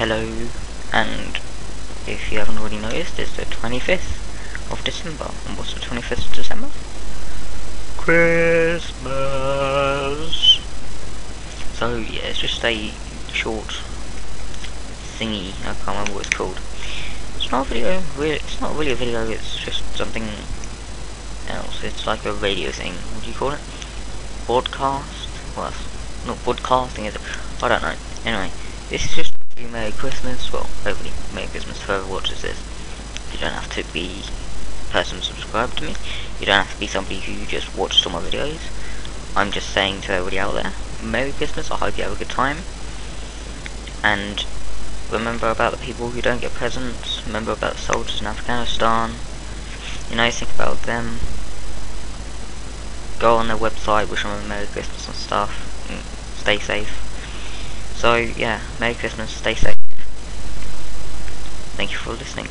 Hello, and if you haven't already noticed, it's the 25th of December. And what's the 25th of December? Christmas! So, yeah, it's just a short thingy, I can't remember what it's called. It's not a video, really, it's not really a video, it's just something else. It's like a radio thing, what do you call it? Broadcast? Well, not broadcasting, is it? I don't know. Anyway, this is just Merry Christmas, well, hopefully Merry Christmas whoever watches this. You don't have to be a person subscribed to me. You don't have to be somebody who just watched all my videos. I'm just saying to everybody out there, Merry Christmas, I hope you have a good time. And remember about the people who don't get presents, remember about the soldiers in Afghanistan. You know, think about them. Go on their website, wish them a Merry Christmas and stuff. And stay safe. So, yeah, Merry Christmas, stay safe. Thank you for listening.